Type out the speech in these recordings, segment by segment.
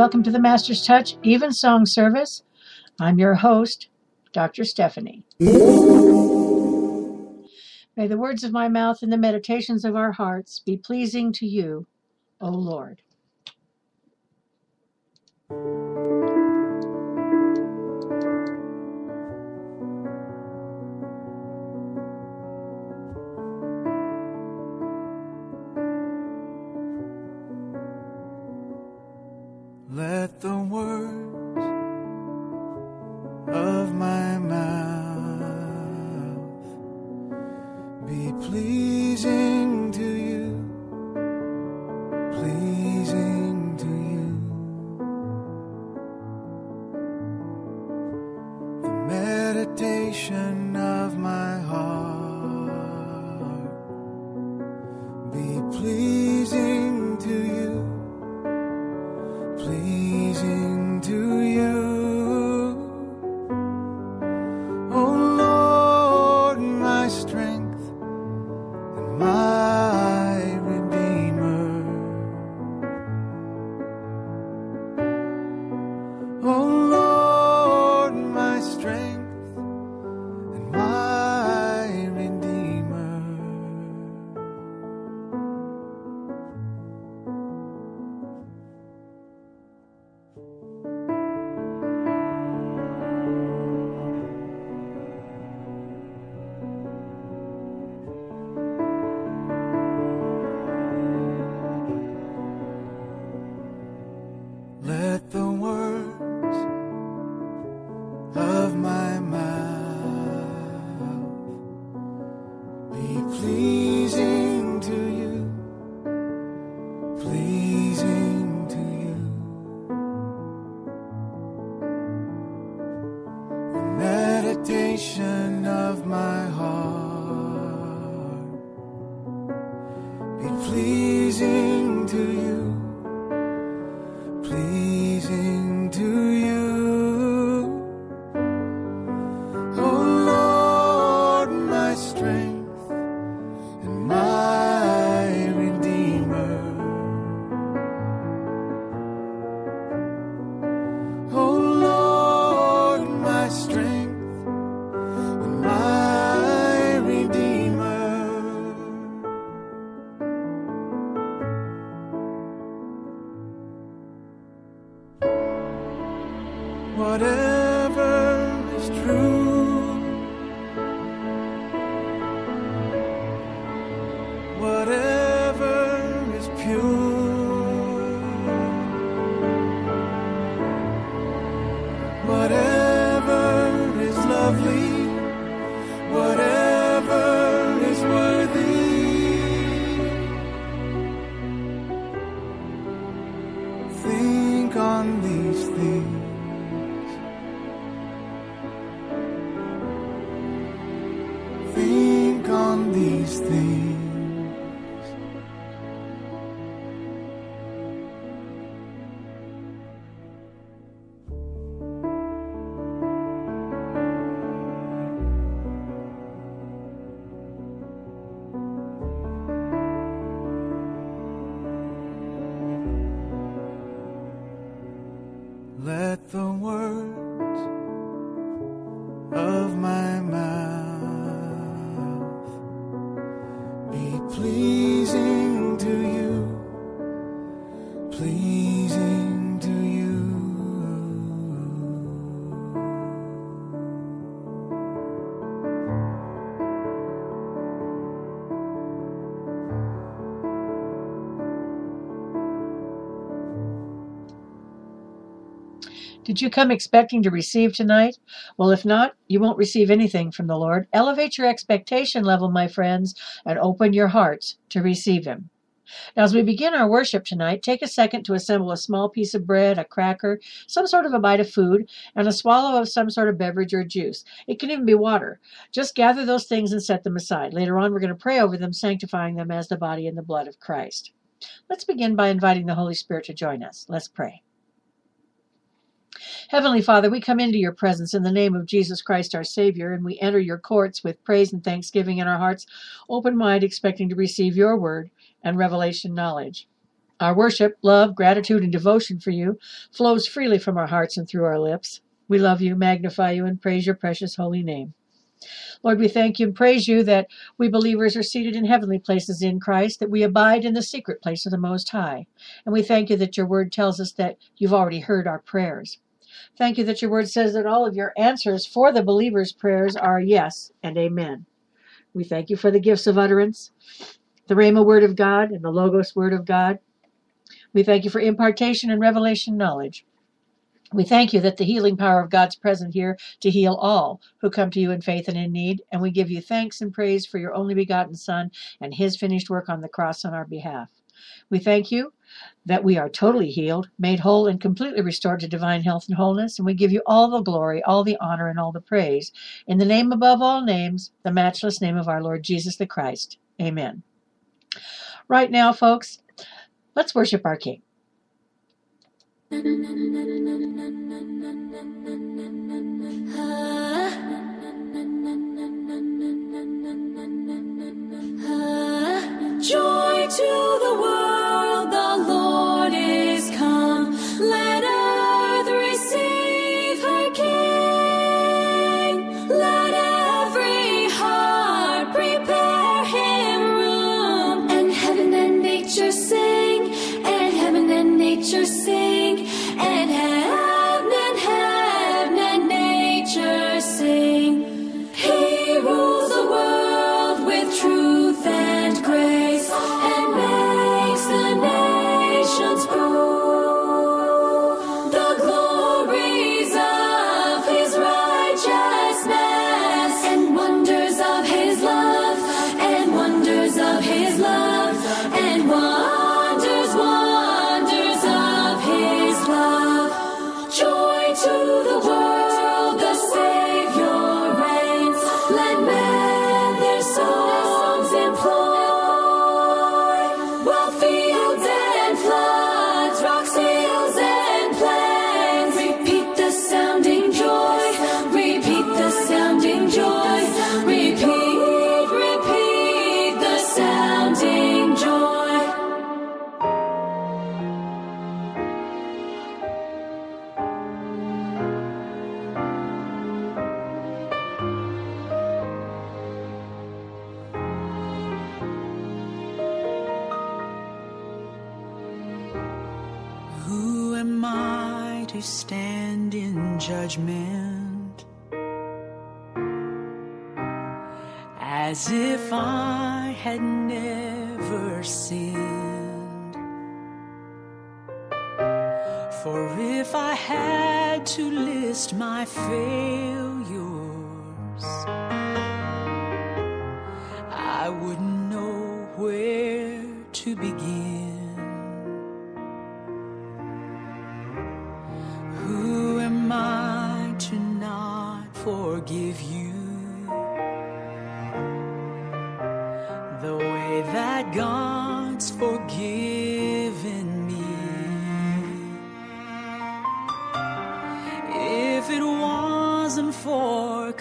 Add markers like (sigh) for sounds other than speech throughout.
welcome to the Master's Touch Evensong service. I'm your host, Dr. Stefeni. May the words of my mouth and the meditations of our hearts be pleasing to you, O Lord. Did you come expecting to receive tonight? Well, if not, you won't receive anything from the Lord. Elevate your expectation level, my friends, and open your hearts to receive Him. Now, as we begin our worship tonight, take a second to assemble a small piece of bread, a cracker, some sort of a bite of food, and a swallow of some sort of beverage or juice. It can even be water. Just gather those things and set them aside. Later on, we're going to pray over them, sanctifying them as the body and the blood of Christ. Let's begin by inviting the Holy Spirit to join us. Let's pray. Heavenly Father, we come into your presence in the name of Jesus Christ, our Savior, and we enter your courts with praise and thanksgiving in our hearts, open wide, expecting to receive your word and revelation knowledge. Our worship, love, gratitude, and devotion for you flows freely from our hearts and through our lips. We love you, magnify you, and praise your precious holy name. Lord, we thank you and praise you that we believers are seated in heavenly places in Christ, that we abide in the secret place of the Most High. And we thank you that your word tells us that you've already heard our prayers. Thank you that your word says that all of your answers for the believer's prayers are yes and amen. We thank you for the gifts of utterance, the Rhema word of God and the Logos word of God. We thank you for impartation and revelation knowledge. We thank you that the healing power of God's present here to heal all who come to you in faith and in need. And we give you thanks and praise for your only begotten Son and his finished work on the cross on our behalf. We thank you that we are totally healed, made whole, and completely restored to divine health and wholeness. And we give you all the glory, all the honor, and all the praise. In the name above all names, the matchless name of our Lord Jesus the Christ. Amen. Right now, folks, let's worship our King. Joy to the world,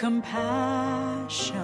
compassion,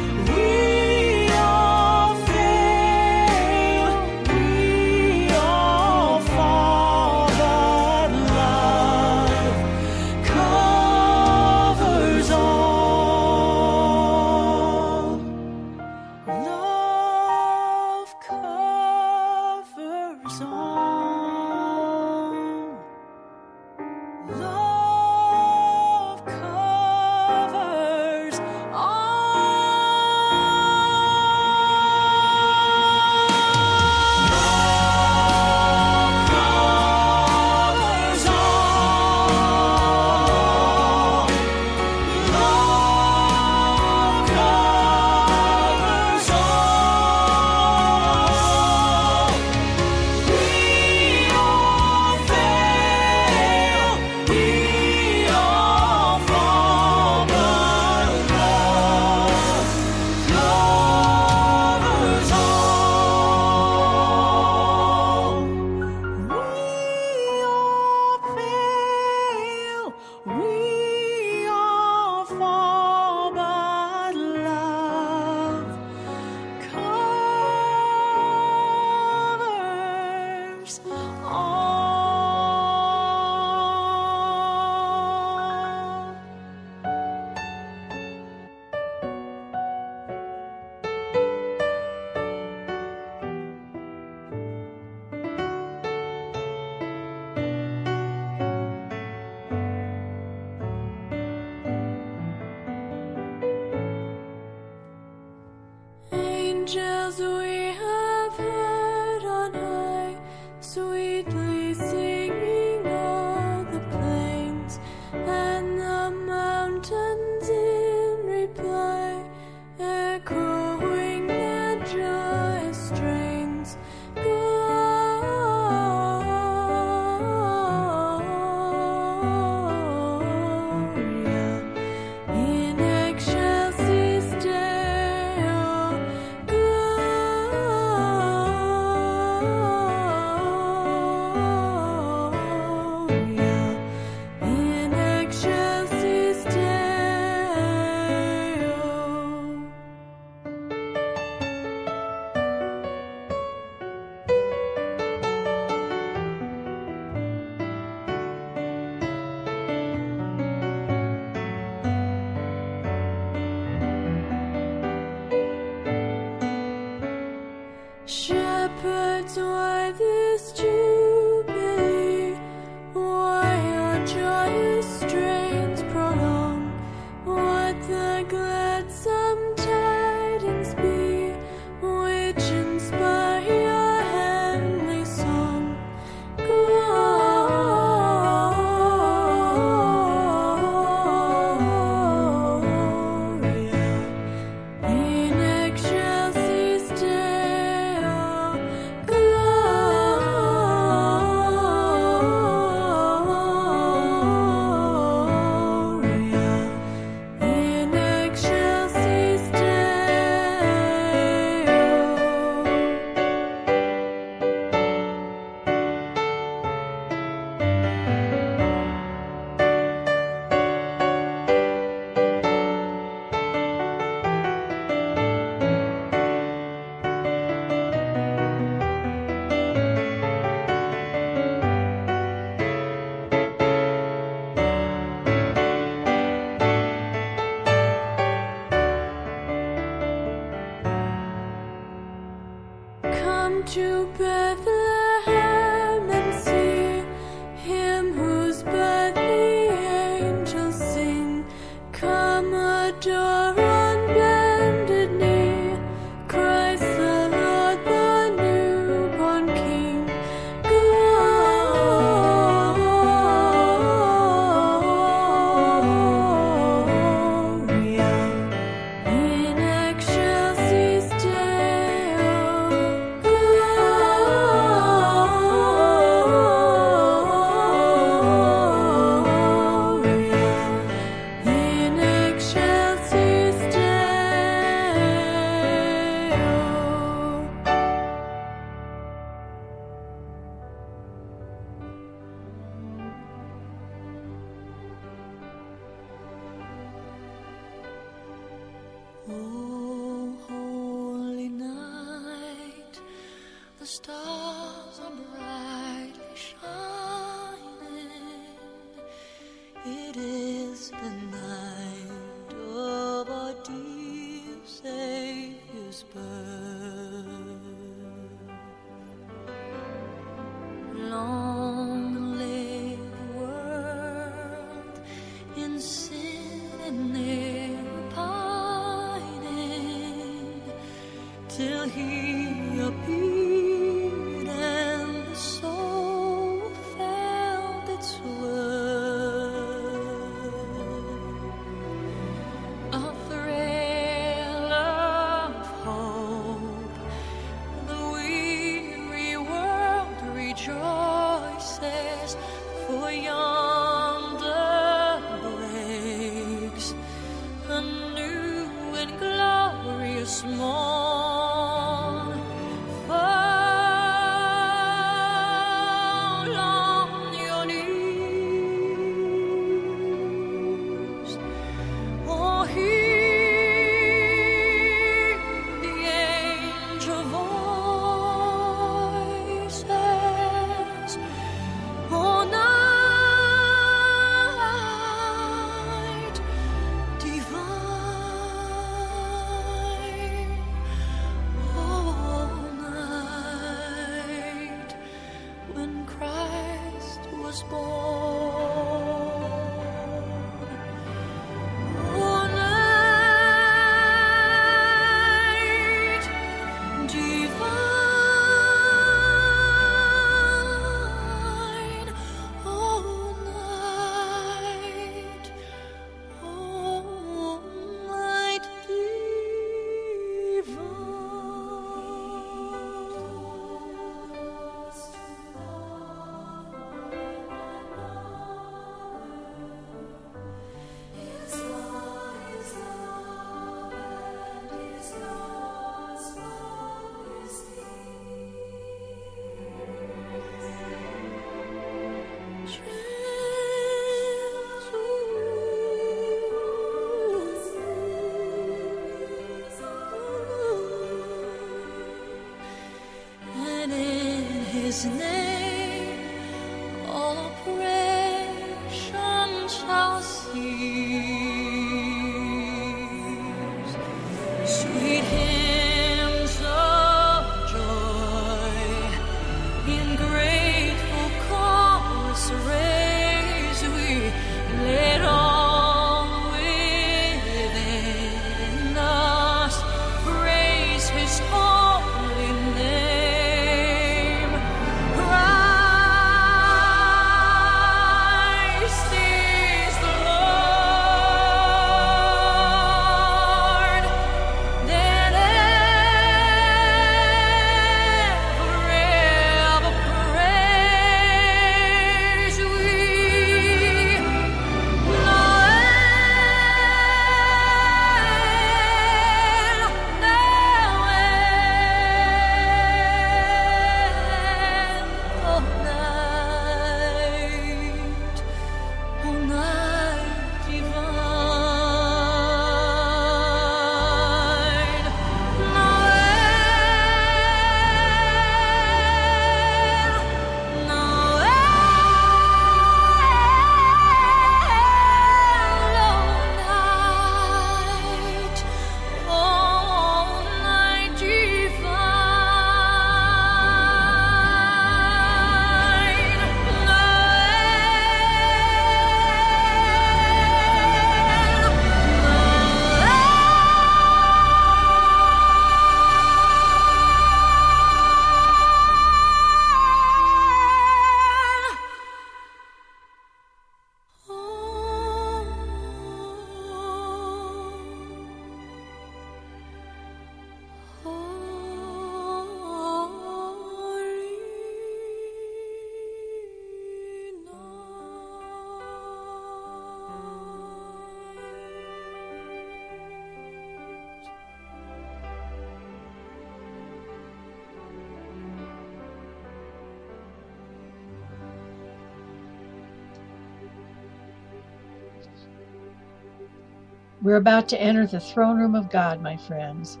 We're about to enter the throne room of God, my friends.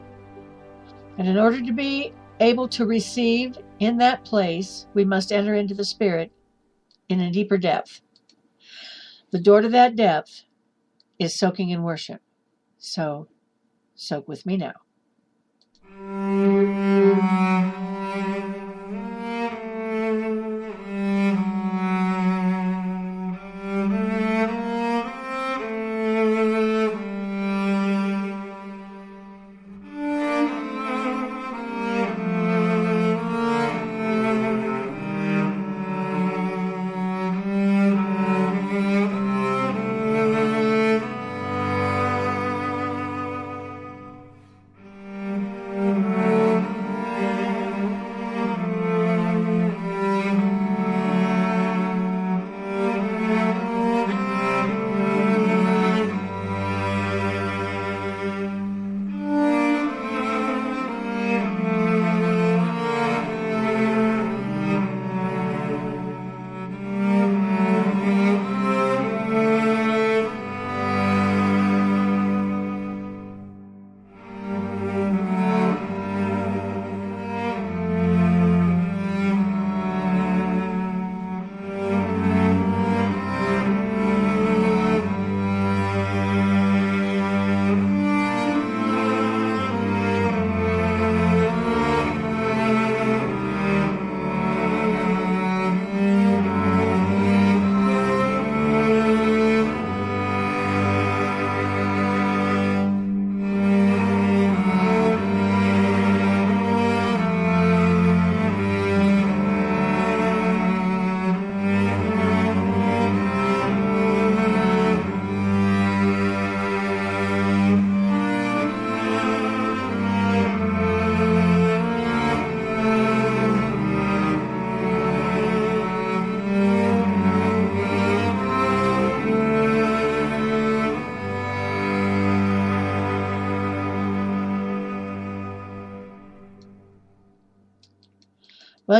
And in order to be able to receive in that place, we must enter into the Spirit in a deeper depth. The door to that depth is soaking in worship. So, soak with me now.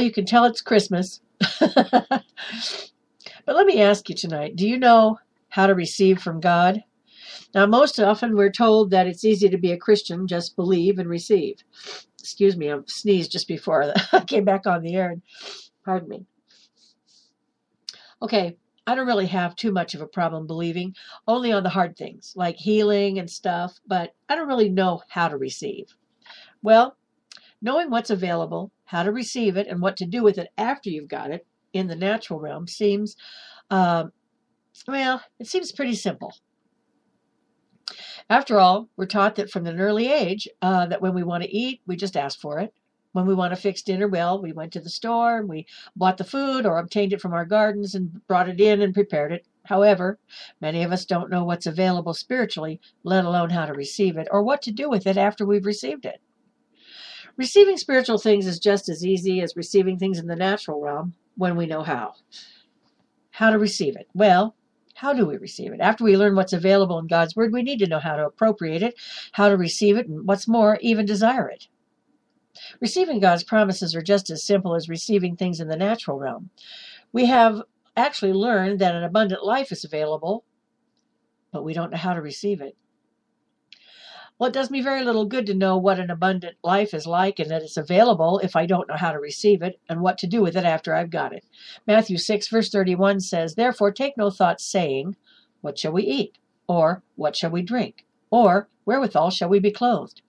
Well, you can tell it's Christmas. (laughs) but let me ask you tonight do you know how to receive from God? Now, most often we're told that it's easy to be a Christian, just believe and receive. Excuse me, I sneezed just before (laughs) I came back on the air. Pardon me. Okay, I don't really have too much of a problem believing, only on the hard things like healing and stuff, but I don't really know how to receive. Well, knowing what's available how to receive it, and what to do with it after you've got it in the natural realm seems, um, well, it seems pretty simple. After all, we're taught that from an early age uh, that when we want to eat, we just ask for it. When we want to fix dinner, well, we went to the store and we bought the food or obtained it from our gardens and brought it in and prepared it. However, many of us don't know what's available spiritually, let alone how to receive it or what to do with it after we've received it. Receiving spiritual things is just as easy as receiving things in the natural realm when we know how. How to receive it? Well, how do we receive it? After we learn what's available in God's Word, we need to know how to appropriate it, how to receive it, and what's more, even desire it. Receiving God's promises are just as simple as receiving things in the natural realm. We have actually learned that an abundant life is available, but we don't know how to receive it. Well, it does me very little good to know what an abundant life is like and that it's available if I don't know how to receive it and what to do with it after I've got it. Matthew 6, verse 31 says, Therefore take no thought, saying, What shall we eat? Or, What shall we drink? Or, Wherewithal shall we be clothed?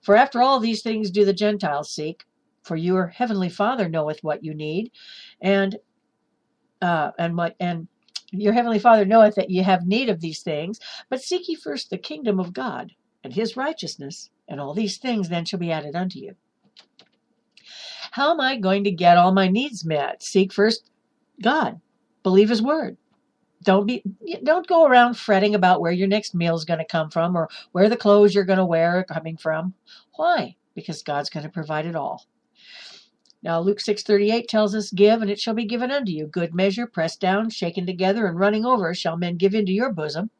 For after all these things do the Gentiles seek, for your heavenly Father knoweth what you need, and uh, and what and your heavenly Father knoweth that ye have need of these things. But seek ye first the kingdom of God and his righteousness, and all these things then shall be added unto you. How am I going to get all my needs met? Seek first God. Believe his word. Don't be don't go around fretting about where your next meal is going to come from or where the clothes you're going to wear are coming from. Why? Because God's going to provide it all. Now Luke 6:38 tells us, "Give, and it shall be given unto you; good measure, pressed down, shaken together, and running over, shall men give into your bosom.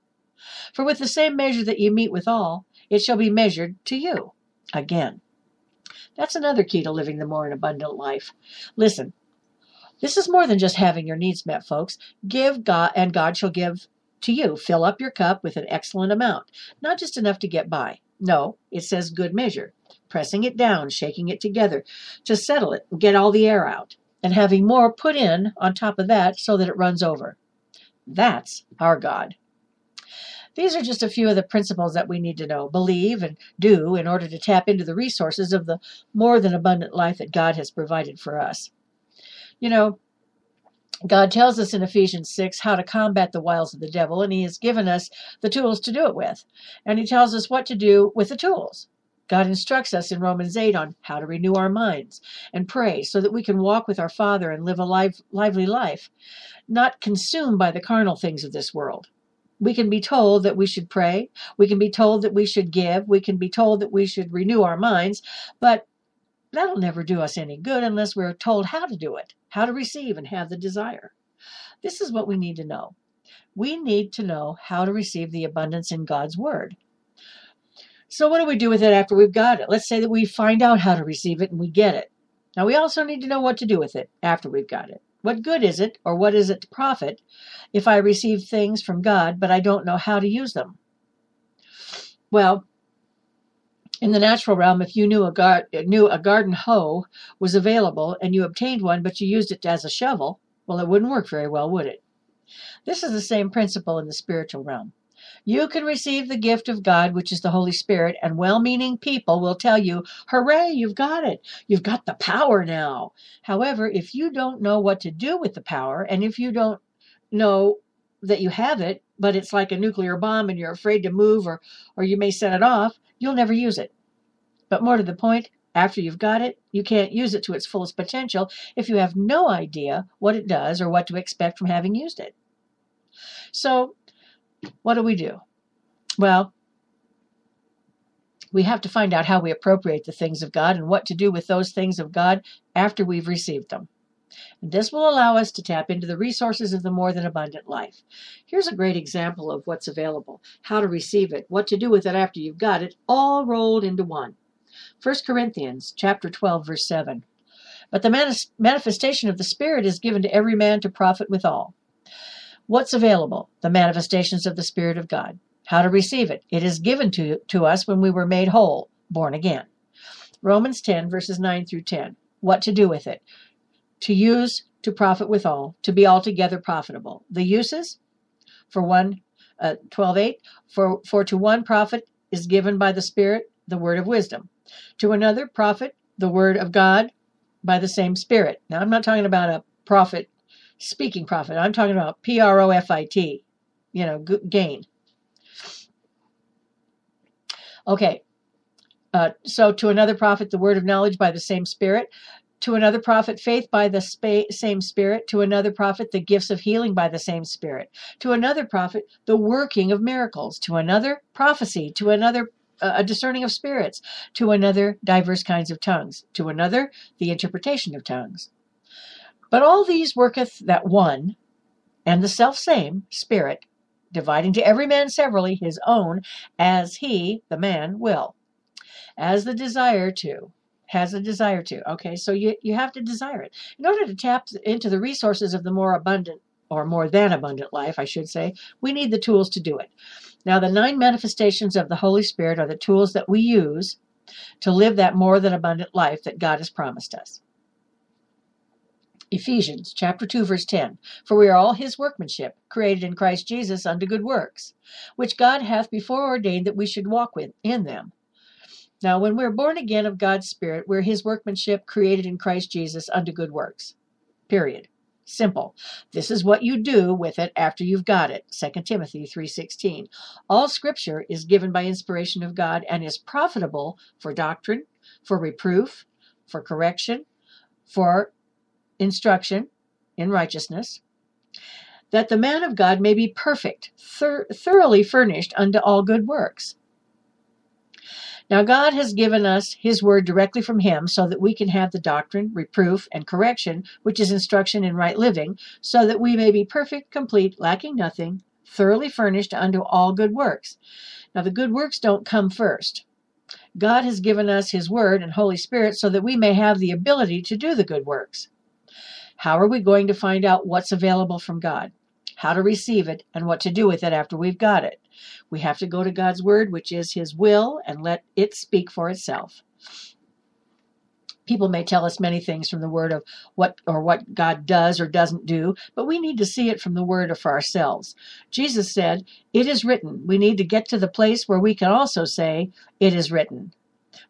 For with the same measure that ye meet withal, it shall be measured to you again. That's another key to living the more and abundant life. Listen, this is more than just having your needs met, folks. Give God, and God shall give to you. Fill up your cup with an excellent amount, not just enough to get by. No, it says good measure, pressing it down, shaking it together to settle it get all the air out, and having more put in on top of that so that it runs over. That's our God. These are just a few of the principles that we need to know, believe, and do in order to tap into the resources of the more than abundant life that God has provided for us. You know, God tells us in Ephesians 6 how to combat the wiles of the devil, and He has given us the tools to do it with. And He tells us what to do with the tools. God instructs us in Romans 8 on how to renew our minds and pray so that we can walk with our Father and live a live, lively life, not consumed by the carnal things of this world. We can be told that we should pray. We can be told that we should give. We can be told that we should renew our minds. But that'll never do us any good unless we're told how to do it, how to receive and have the desire. This is what we need to know. We need to know how to receive the abundance in God's Word. So, what do we do with it after we've got it? Let's say that we find out how to receive it and we get it. Now, we also need to know what to do with it after we've got it. What good is it, or what is it to profit, if I receive things from God, but I don't know how to use them? Well, in the natural realm, if you knew a, gar- knew a garden hoe was available and you obtained one, but you used it as a shovel, well, it wouldn't work very well, would it? This is the same principle in the spiritual realm. You can receive the gift of God, which is the Holy Spirit, and well meaning people will tell you, Hooray, you've got it. You've got the power now. However, if you don't know what to do with the power, and if you don't know that you have it, but it's like a nuclear bomb and you're afraid to move or, or you may set it off, you'll never use it. But more to the point, after you've got it, you can't use it to its fullest potential if you have no idea what it does or what to expect from having used it. So what do we do? Well, we have to find out how we appropriate the things of God and what to do with those things of God after we've received them. And this will allow us to tap into the resources of the more than abundant life. Here's a great example of what's available, how to receive it, what to do with it after you've got it, all rolled into one. 1 Corinthians chapter 12 verse 7. But the manifestation of the Spirit is given to every man to profit withal. What's available? The manifestations of the Spirit of God. How to receive it? It is given to, to us when we were made whole, born again. Romans 10, verses 9 through 10. What to do with it? To use, to profit withal, to be altogether profitable. The uses? For one, uh, 12, 8. For, for to one profit is given by the Spirit the word of wisdom. To another profit, the word of God by the same Spirit. Now, I'm not talking about a prophet speaking profit. I'm talking about P R O F I T, you know, gain. Okay. Uh, so to another profit, the word of knowledge by the same Spirit. To another profit, faith by the same Spirit. To another profit, the gifts of healing by the same Spirit. To another profit, the working of miracles. To another, prophecy. To another, uh, a discerning of spirits. To another, diverse kinds of tongues. To another, the interpretation of tongues. But all these worketh that one and the selfsame Spirit, dividing to every man severally his own, as he, the man, will. As the desire to, has a desire to. Okay, so you, you have to desire it. In order to tap into the resources of the more abundant, or more than abundant life, I should say, we need the tools to do it. Now, the nine manifestations of the Holy Spirit are the tools that we use to live that more than abundant life that God has promised us. Ephesians chapter 2 verse 10 For we are all his workmanship created in Christ Jesus unto good works which God hath before ordained that we should walk with in them. Now when we're born again of God's spirit we're his workmanship created in Christ Jesus unto good works. Period. Simple. This is what you do with it after you've got it. 2 Timothy 3:16 All scripture is given by inspiration of God and is profitable for doctrine for reproof for correction for instruction in righteousness, that the man of God may be perfect, thoroughly furnished unto all good works. Now, God has given us His word directly from Him so that we can have the doctrine, reproof, and correction, which is instruction in right living, so that we may be perfect, complete, lacking nothing, thoroughly furnished unto all good works. Now, the good works don't come first. God has given us His Word and Holy Spirit so that we may have the ability to do the good works. How are we going to find out what's available from God? How to receive it and what to do with it after we've got it? We have to go to God's word, which is his will, and let it speak for itself. People may tell us many things from the word of what or what God does or doesn't do, but we need to see it from the word for ourselves. Jesus said, "It is written." We need to get to the place where we can also say, "It is written."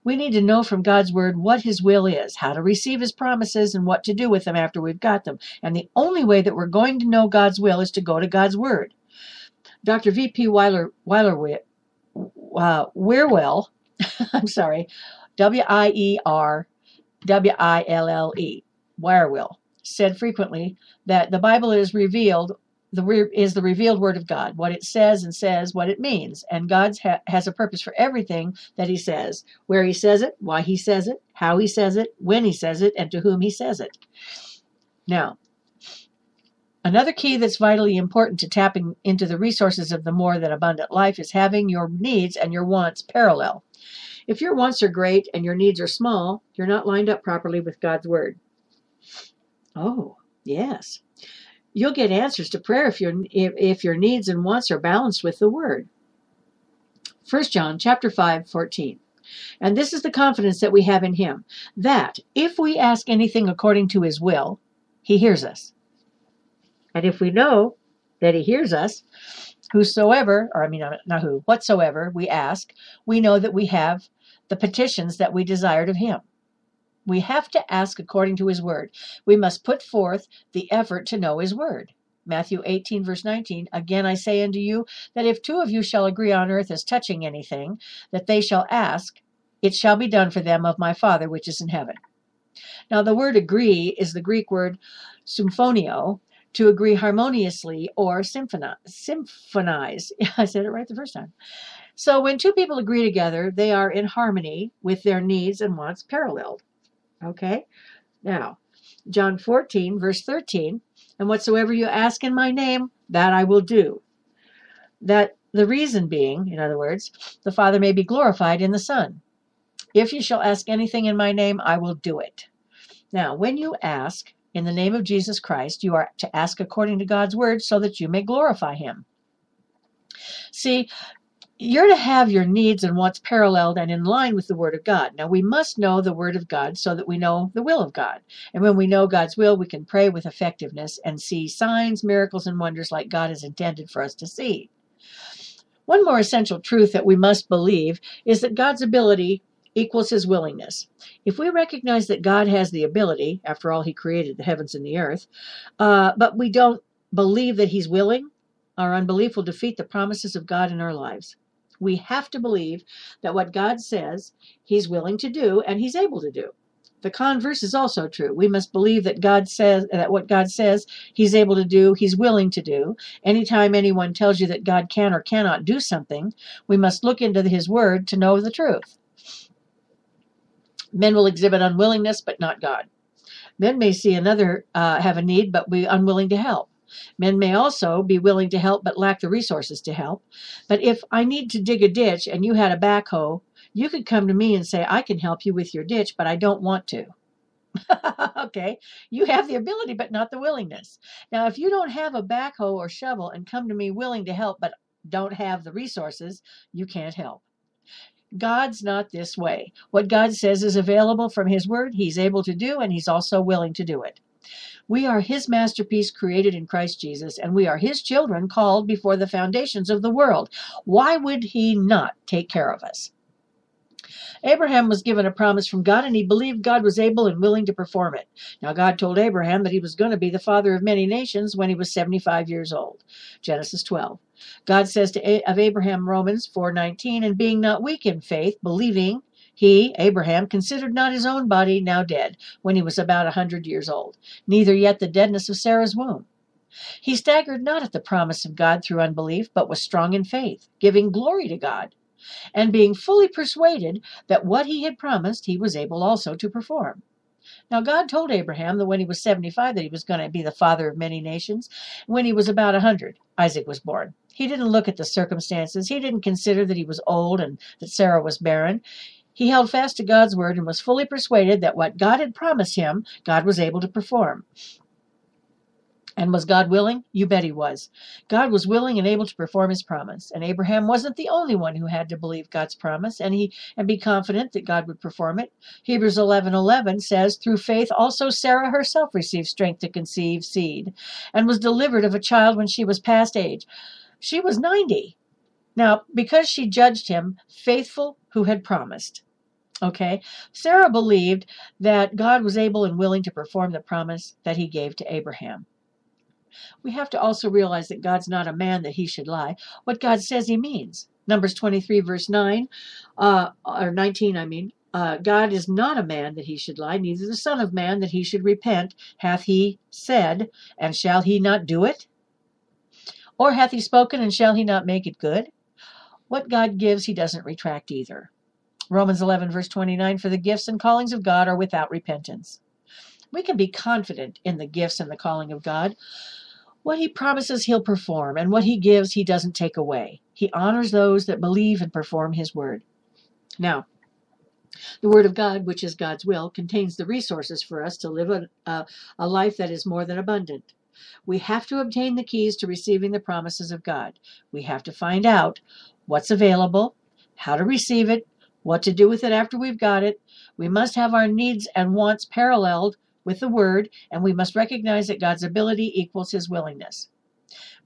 We need to know from God's word what his will is, how to receive his promises, and what to do with them after we've got them. And the only way that we're going to know God's will is to go to God's word. Dr. V.P. Weiler, Weiler, uh, Wierwille, (laughs) I'm sorry, W I E R W I L L E, Wierwille, said frequently that the Bible is revealed the re- is the revealed word of God, what it says and says what it means. And God ha- has a purpose for everything that he says, where he says it, why he says it, how he says it, when he says it, and to whom he says it. Now, another key that's vitally important to tapping into the resources of the more than abundant life is having your needs and your wants parallel. If your wants are great and your needs are small, you're not lined up properly with God's word. Oh, yes. You'll get answers to prayer if your if, if your needs and wants are balanced with the word. 1 John chapter 5, 14. And this is the confidence that we have in him, that if we ask anything according to his will, he hears us. And if we know that he hears us, whosoever, or I mean, uh, not who, whatsoever we ask, we know that we have the petitions that we desired of him. We have to ask according to his word. We must put forth the effort to know his word. Matthew 18, verse 19. Again I say unto you that if two of you shall agree on earth as touching anything that they shall ask, it shall be done for them of my Father which is in heaven. Now, the word agree is the Greek word symphonio, to agree harmoniously or symphonize. symphonize. (laughs) I said it right the first time. So, when two people agree together, they are in harmony with their needs and wants paralleled. Okay? Now, John 14, verse 13, and whatsoever you ask in my name, that I will do. That the reason being, in other words, the Father may be glorified in the Son. If you shall ask anything in my name, I will do it. Now, when you ask in the name of Jesus Christ, you are to ask according to God's word so that you may glorify him. See, you're to have your needs and wants paralleled and in line with the Word of God. Now, we must know the Word of God so that we know the will of God. And when we know God's will, we can pray with effectiveness and see signs, miracles, and wonders like God has intended for us to see. One more essential truth that we must believe is that God's ability equals his willingness. If we recognize that God has the ability, after all, he created the heavens and the earth, uh, but we don't believe that he's willing, our unbelief will defeat the promises of God in our lives. We have to believe that what God says he's willing to do and he's able to do. The converse is also true. We must believe that God says that what God says he's able to do, he's willing to do. Anytime anyone tells you that God can or cannot do something, we must look into his word to know the truth. Men will exhibit unwillingness, but not God. Men may see another uh, have a need, but be unwilling to help. Men may also be willing to help but lack the resources to help. But if I need to dig a ditch and you had a backhoe, you could come to me and say, I can help you with your ditch, but I don't want to. (laughs) okay, you have the ability but not the willingness. Now, if you don't have a backhoe or shovel and come to me willing to help but don't have the resources, you can't help. God's not this way. What God says is available from His Word, He's able to do, and He's also willing to do it. We are His masterpiece created in Christ Jesus, and we are His children called before the foundations of the world. Why would He not take care of us? Abraham was given a promise from God, and he believed God was able and willing to perform it. Now, God told Abraham that he was going to be the father of many nations when he was 75 years old. Genesis 12. God says to of Abraham, Romans 4:19, and being not weak in faith, believing he, Abraham, considered not his own body now dead, when he was about a hundred years old, neither yet the deadness of Sarah's womb. He staggered not at the promise of God through unbelief, but was strong in faith, giving glory to God, and being fully persuaded that what he had promised he was able also to perform. Now, God told Abraham that when he was 75 that he was going to be the father of many nations. When he was about a 100, Isaac was born. He didn't look at the circumstances. He didn't consider that he was old and that Sarah was barren. He held fast to God's word and was fully persuaded that what God had promised him, God was able to perform. And was God willing? You bet he was. God was willing and able to perform his promise. And Abraham wasn't the only one who had to believe God's promise and he and be confident that God would perform it. Hebrews 11:11 says, "Through faith also Sarah herself received strength to conceive seed and was delivered of a child when she was past age." She was 90. Now, because she judged him faithful who had promised. Okay? Sarah believed that God was able and willing to perform the promise that he gave to Abraham we have to also realize that God's not a man that he should lie. What God says he means. Numbers 23, verse 9, uh, or 19, I mean. Uh, God is not a man that he should lie, neither the Son of Man that he should repent. Hath he said, and shall he not do it? Or hath he spoken, and shall he not make it good? What God gives, he doesn't retract either. Romans 11, verse 29 For the gifts and callings of God are without repentance. We can be confident in the gifts and the calling of God. What he promises he'll perform, and what he gives he doesn't take away. He honors those that believe and perform his word. Now, the Word of God, which is God's will, contains the resources for us to live a, a, a, life that is more than abundant. We have to obtain the keys to receiving the promises of God. We have to find out what's available, how to receive it, what to do with it after we've got it. We must have our needs and wants paralleled with the word, and we must recognize that God's ability equals his willingness.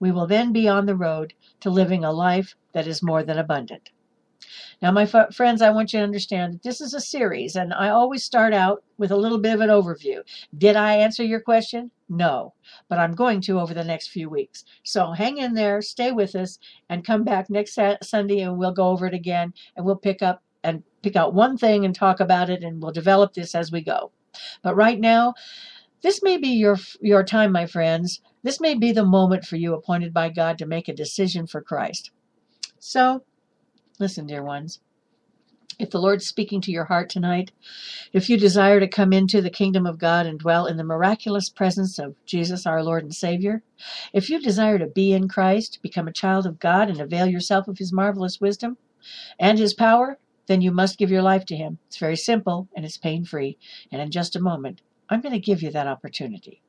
We will then be on the road to living a life that is more than abundant. Now, my f- friends, I want you to understand that this is a series, and I always start out with a little bit of an overview. Did I answer your question? No, but I'm going to over the next few weeks. So hang in there, stay with us, and come back next Sunday, and we'll go over it again, and we'll pick up and pick out one thing and talk about it, and we'll develop this as we go. But right now, this may be your your time, my friends. This may be the moment for you appointed by God to make a decision for Christ. So, listen, dear ones. If the Lord's speaking to your heart tonight, if you desire to come into the kingdom of God and dwell in the miraculous presence of Jesus, our Lord and Savior, if you desire to be in Christ, become a child of God, and avail yourself of His marvelous wisdom and His power, then you must give your life to Him. It's very simple and it's pain free. And in just a moment, I'm going to give you that opportunity.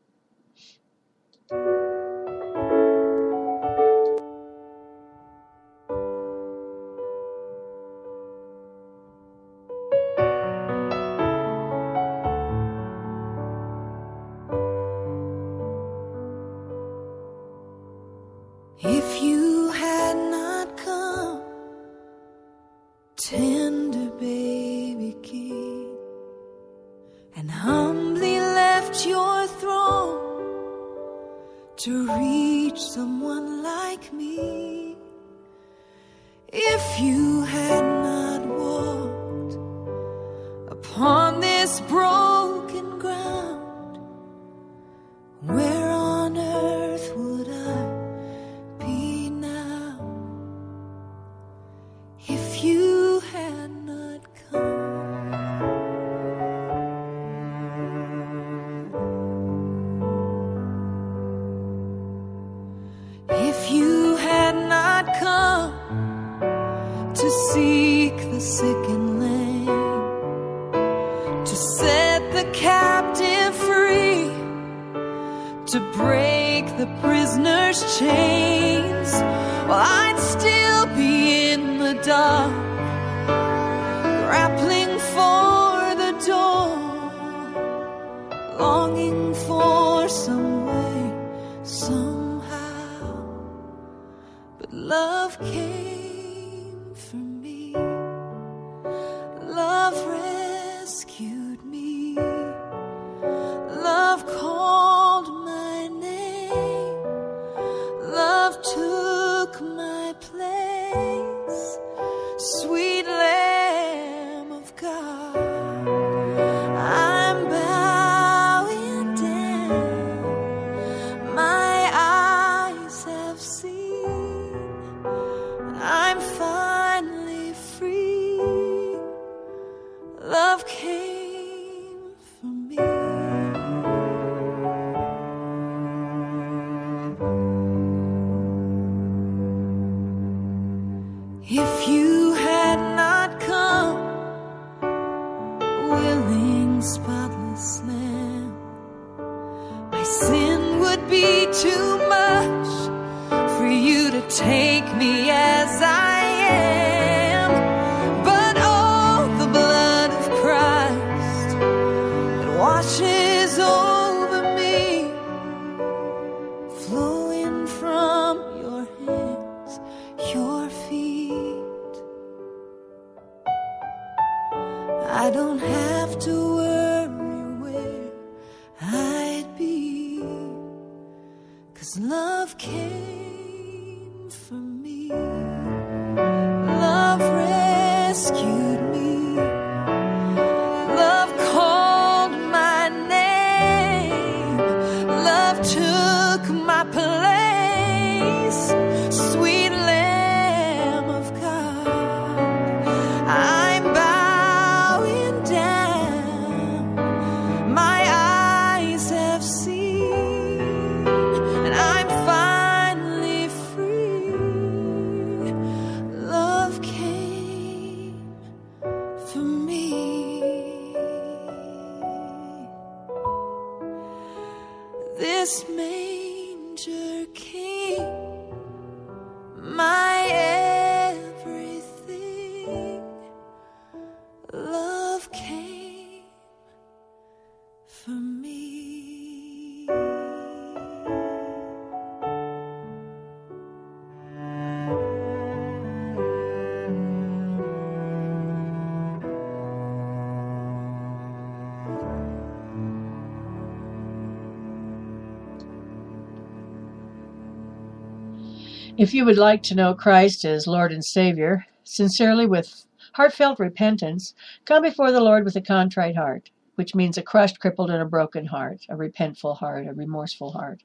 If you would like to know Christ as Lord and Savior, sincerely with heartfelt repentance, come before the Lord with a contrite heart, which means a crushed, crippled, and a broken heart, a repentful heart, a remorseful heart.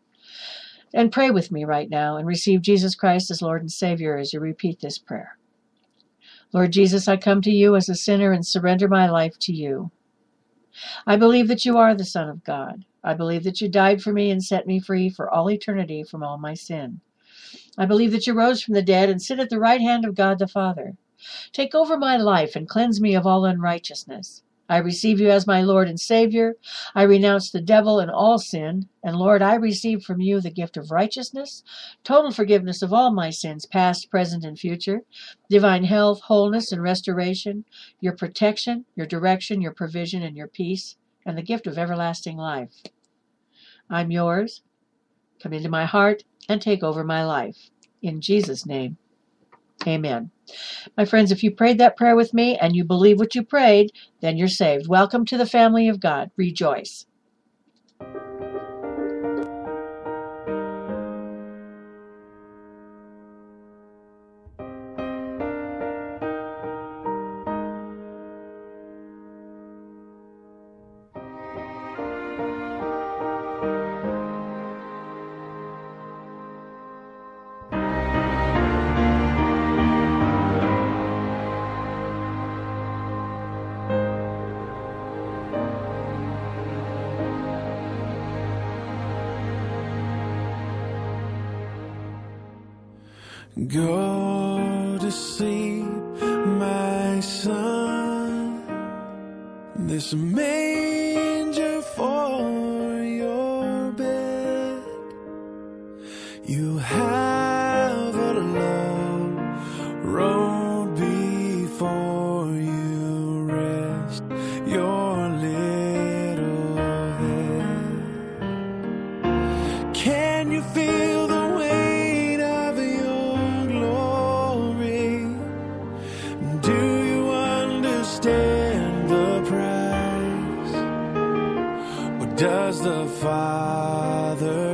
And pray with me right now and receive Jesus Christ as Lord and Savior as you repeat this prayer. Lord Jesus, I come to you as a sinner and surrender my life to you. I believe that you are the Son of God. I believe that you died for me and set me free for all eternity from all my sin. I believe that you rose from the dead and sit at the right hand of God the Father. Take over my life and cleanse me of all unrighteousness. I receive you as my Lord and Savior. I renounce the devil and all sin. And Lord, I receive from you the gift of righteousness, total forgiveness of all my sins, past, present, and future, divine health, wholeness, and restoration, your protection, your direction, your provision, and your peace, and the gift of everlasting life. I'm yours. Come into my heart and take over my life. In Jesus' name, amen. My friends, if you prayed that prayer with me and you believe what you prayed, then you're saved. Welcome to the family of God. Rejoice.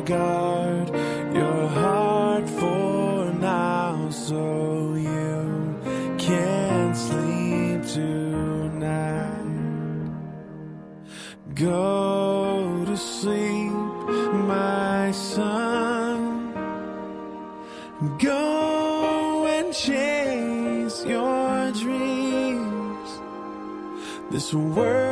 Guard your heart for now so you can sleep tonight? Go to sleep, my son. Go and chase your dreams. This world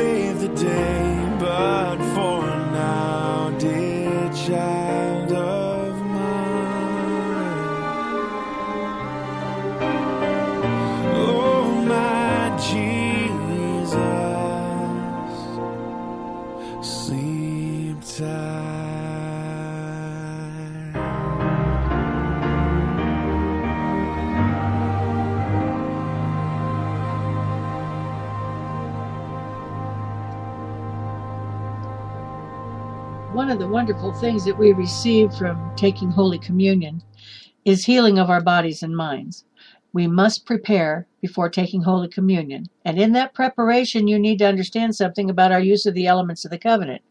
save the day. But for now, dear child wonderful things that we receive from taking Holy Communion is healing of our bodies and minds. We must prepare before taking Holy Communion. And in that preparation, you need to understand something about our use of the elements of the covenant.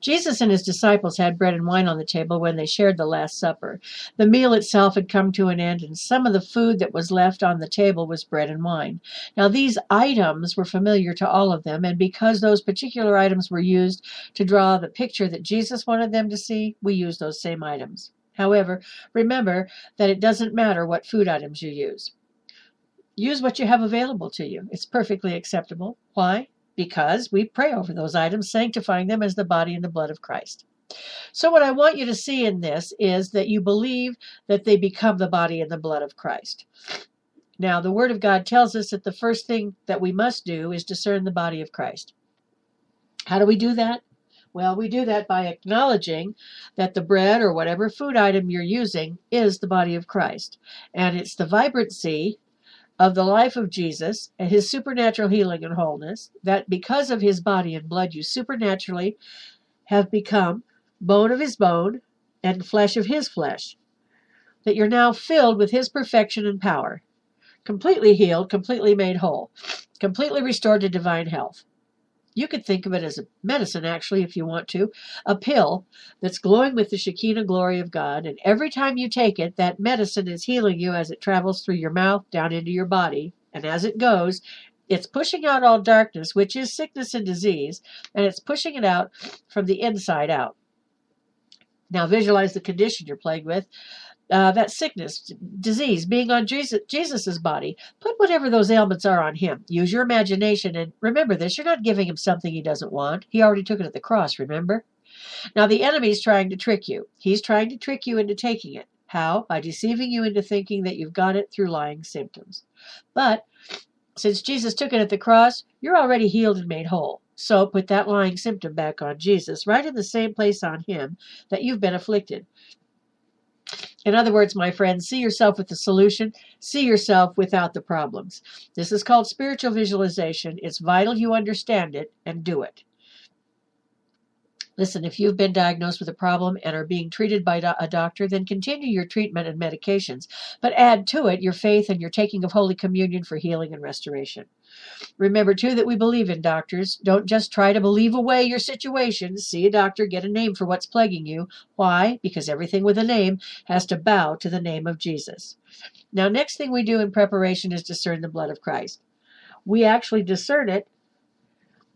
Jesus and his disciples had bread and wine on the table when they shared the Last Supper. The meal itself had come to an end, and some of the food that was left on the table was bread and wine. Now, these items were familiar to all of them, and because those particular items were used to draw the picture that Jesus wanted them to see, we use those same items. However, remember that it doesn't matter what food items you use. Use what you have available to you. It's perfectly acceptable. Why? Because we pray over those items, sanctifying them as the body and the blood of Christ. So, what I want you to see in this is that you believe that they become the body and the blood of Christ. Now, the Word of God tells us that the first thing that we must do is discern the body of Christ. How do we do that? Well, we do that by acknowledging that the bread or whatever food item you're using is the body of Christ. And it's the vibrancy of the life of Jesus and his supernatural healing and wholeness that because of his body and blood, you supernaturally have become bone of his bone and flesh of his flesh. That you're now filled with his perfection and power, completely healed, completely made whole, completely restored to divine health. You could think of it as a medicine, actually, if you want to, a pill that's glowing with the Shekinah glory of God. And every time you take it, that medicine is healing you as it travels through your mouth down into your body. And as it goes, it's pushing out all darkness, which is sickness and disease, and it's pushing it out from the inside out. Now visualize the condition you're plagued with. Uh, that sickness, disease, being on Jesus, Jesus's body. Put whatever those ailments are on him. Use your imagination and remember this: you're not giving him something he doesn't want. He already took it at the cross. Remember. Now the enemy's trying to trick you. He's trying to trick you into taking it. How? By deceiving you into thinking that you've got it through lying symptoms. But since Jesus took it at the cross, you're already healed and made whole. So put that lying symptom back on Jesus, right in the same place on him that you've been afflicted. In other words, my friends, see yourself with the solution, see yourself without the problems. This is called spiritual visualization. It's vital you understand it and do it. Listen, if you've been diagnosed with a problem and are being treated by a doctor, then continue your treatment and medications, but add to it your faith and your taking of Holy Communion for healing and restoration. Remember, too, that we believe in doctors. Don't just try to believe away your situation. See a doctor, get a name for what's plaguing you. Why? Because everything with a name has to bow to the name of Jesus. Now, next thing we do in preparation is discern the blood of Christ. We actually discern it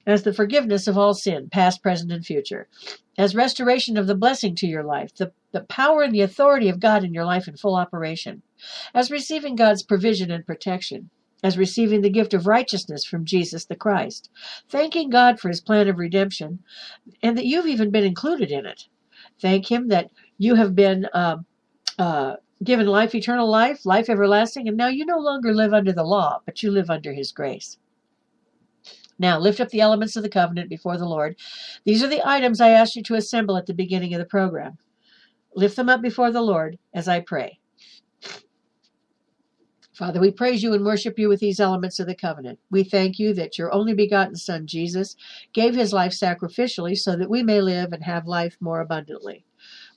as the forgiveness of all sin, past, present, and future, as restoration of the blessing to your life, the, the power and the authority of God in your life in full operation, as receiving God's provision and protection, as receiving the gift of righteousness from Jesus the Christ, thanking God for his plan of redemption, and that you've even been included in it. Thank him that you have been uh, uh, given life, eternal life, life everlasting, and now you no longer live under the law, but you live under his grace. Now lift up the elements of the covenant before the Lord. These are the items I asked you to assemble at the beginning of the program. Lift them up before the Lord as I pray. Father, we praise you and worship you with these elements of the covenant. We thank you that your only begotten Son, Jesus, gave his life sacrificially so that we may live and have life more abundantly.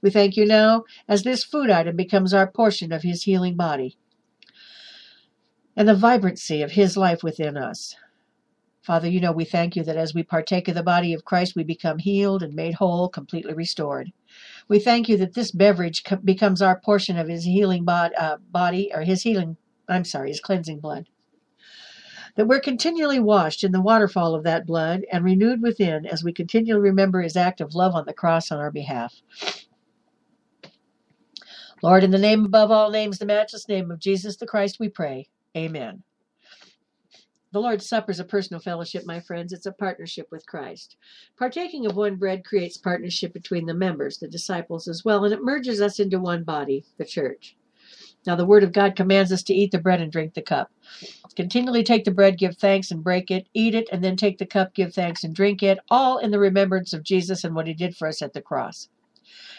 We thank you now as this food item becomes our portion of his healing body and the vibrancy of his life within us. Father, you know we thank you that as we partake of the body of Christ, we become healed and made whole, completely restored. We thank you that this beverage co- becomes our portion of his healing bod- uh, body, or his healing, I'm sorry, his cleansing blood. That we're continually washed in the waterfall of that blood and renewed within as we continually remember his act of love on the cross on our behalf. Lord, in the name above all names, the matchless name of Jesus the Christ, we pray. Amen. The Lord's Supper is a personal fellowship, my friends. It's a partnership with Christ. Partaking of one bread creates partnership between the members, the disciples as well, and it merges us into one body, the church. Now, the Word of God commands us to eat the bread and drink the cup. Continually take the bread, give thanks, and break it. Eat it, and then take the cup, give thanks, and drink it, all in the remembrance of Jesus and what he did for us at the cross.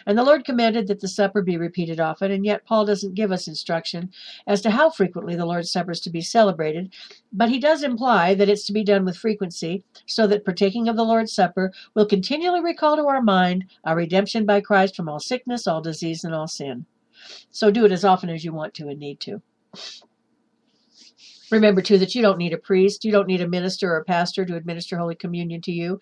And the Lord commanded that the supper be repeated often, and yet Paul doesn't give us instruction as to how frequently the Lord's Supper is to be celebrated, but he does imply that it's to be done with frequency, so that partaking of the Lord's Supper will continually recall to our mind our redemption by Christ from all sickness, all disease, and all sin. So do it as often as you want to and need to. Remember, too, that you don't need a priest, you don't need a minister or a pastor to administer Holy Communion to you.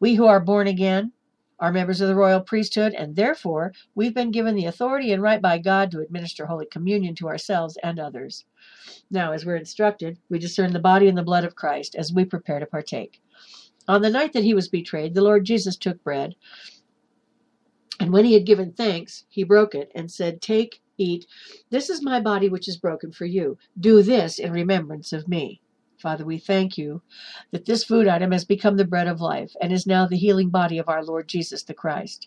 We who are born again are members of the royal priesthood, and therefore we've been given the authority and right by God to administer Holy Communion to ourselves and others. Now, as we're instructed, we discern the body and the blood of Christ as we prepare to partake. On the night that he was betrayed, the Lord Jesus took bread, and when he had given thanks, he broke it and said, Take, eat. This is my body which is broken for you. Do this in remembrance of me. Father, we thank you that this food item has become the bread of life and is now the healing body of our Lord Jesus the Christ.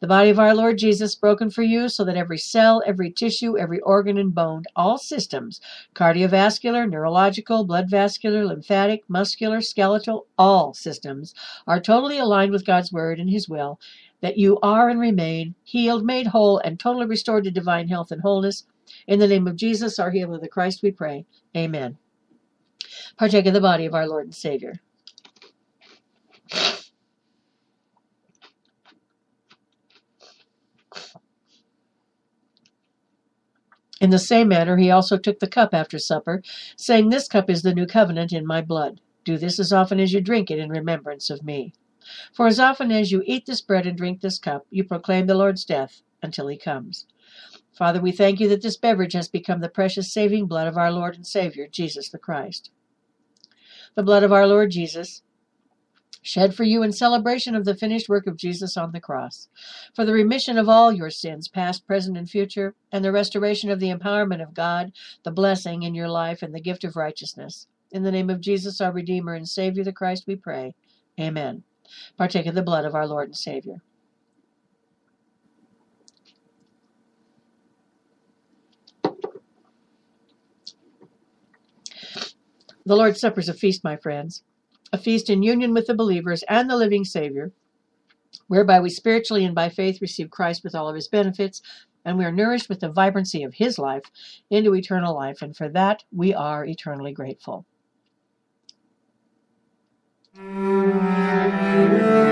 The body of our Lord Jesus broken for you so that every cell, every tissue, every organ and bone, all systems, cardiovascular, neurological, blood vascular, lymphatic, muscular, skeletal, all systems are totally aligned with God's word and his will, that you are and remain healed, made whole, and totally restored to divine health and wholeness. In the name of Jesus, our healer, the Christ, we pray. Amen. Partake of the body of our Lord and Savior. In the same manner, he also took the cup after supper, saying, This cup is the new covenant in my blood. Do this as often as you drink it in remembrance of me. For as often as you eat this bread and drink this cup, you proclaim the Lord's death until he comes. Father, we thank you that this beverage has become the precious saving blood of our Lord and Savior, Jesus the Christ. The blood of our Lord Jesus, shed for you in celebration of the finished work of Jesus on the cross, for the remission of all your sins, past, present, and future, and the restoration of the empowerment of God, the blessing in your life, and the gift of righteousness. In the name of Jesus, our Redeemer and Savior, the Christ, we pray. Amen. Partake of the blood of our Lord and Savior. The Lord's Supper is a feast, my friends, a feast in union with the believers and the living Savior, whereby we spiritually and by faith receive Christ with all of his benefits, and we are nourished with the vibrancy of his life into eternal life, and for that we are eternally grateful. Now,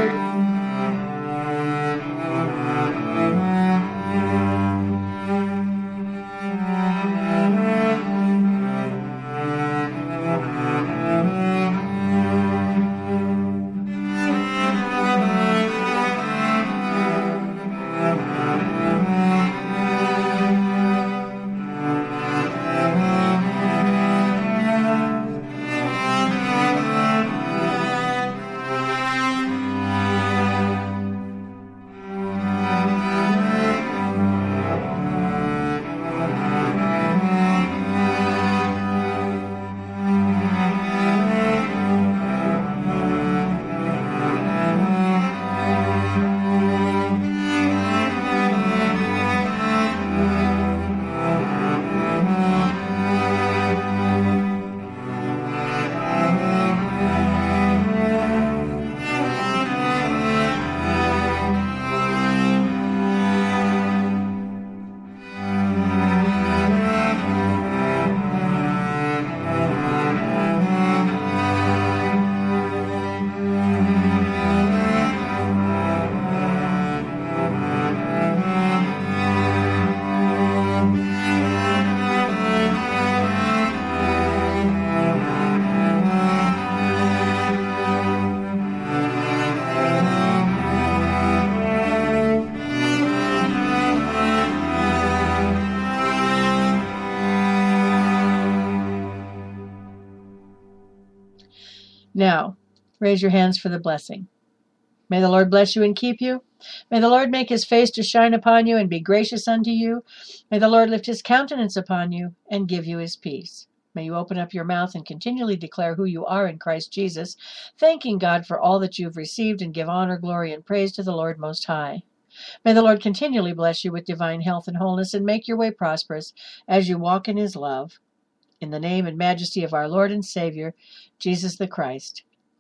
raise your hands for the blessing. May the Lord bless you and keep you. May the Lord make his face to shine upon you and be gracious unto you. May the Lord lift his countenance upon you and give you his peace. May you open up your mouth and continually declare who you are in Christ Jesus, thanking God for all that you've received and give honor, glory, and praise to the Lord Most High. May the Lord continually bless you with divine health and wholeness and make your way prosperous as you walk in his love. In the name and majesty of our Lord and Savior, Jesus the Christ.